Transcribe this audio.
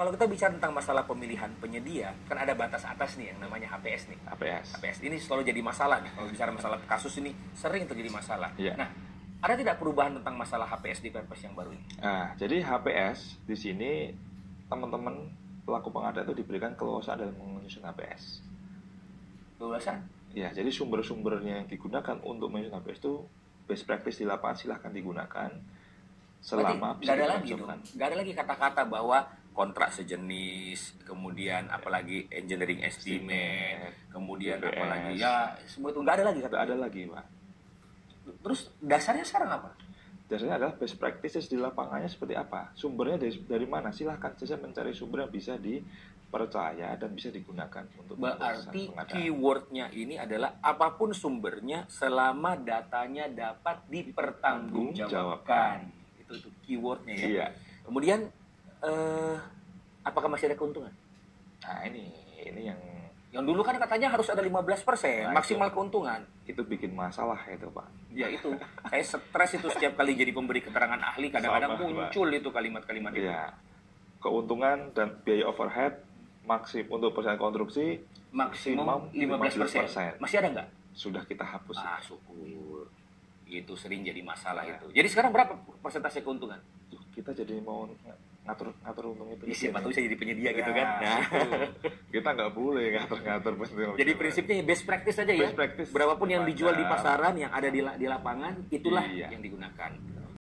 kalau kita bicara tentang masalah pemilihan penyedia, kan ada batas atas nih yang namanya HPS nih. HPS. HPS ini selalu jadi masalah nih. Kalau bicara masalah kasus ini sering terjadi masalah. Iya. Nah, ada tidak perubahan tentang masalah HPS di Perpres yang baru ini? Nah, jadi HPS di sini teman-teman pelaku pengadaan itu diberikan keleluasaan dalam menyusun HPS. Kebebasan? Ya, jadi sumber-sumbernya yang digunakan untuk menyusun HPS itu best practice di lapangan silahkan digunakan selama nggak ada lagi dong. Nggak ada lagi kata-kata bahwa kontrak sejenis, kemudian apalagi engineering estimate, kemudian BPS. apalagi ya semua itu nggak ada lagi kata. Nggak ada lagi, Pak. Terus dasarnya sekarang apa? Dasarnya adalah best practices di lapangannya seperti apa? Sumbernya dari, dari mana? Silahkan saja mencari sumber yang bisa dipercaya dan bisa digunakan untuk Berarti keywordnya ini adalah apa pun sumbernya selama datanya dapat dipertanggungjawabkan. Itu itu keywordnya ya. Iya. Kemudian eh, apakah masih ada keuntungan? Nah, ini ini yang Yang dulu kan katanya harus ada 15% Nah, maksimal keuntungan. itu bikin masalah itu, Pak. Ya itu, saya stres itu setiap kali jadi pemberi keterangan ahli kadang-kadang Sama, Pak. muncul itu kalimat-kalimat itu. Iya. Keuntungan dan biaya overhead maksim untuk perusahaan konstruksi Maksimum 15%. 15%. Masih ada nggak? sudah kita hapus. Ah, syukur. Itu sering jadi masalah Ya. itu. Jadi sekarang berapa persentase keuntungan? Kita jadi mau ngatur ngatur untung itu. Ya, siapa tahu bisa jadi penyedia gitu Ya, kan. Nah, kita nggak boleh ngatur-ngatur jadi prinsipnya best practice aja ya. Best practice Berapapun yang dijual di pasaran, yang ada di, di lapangan, itulah Iya. yang digunakan.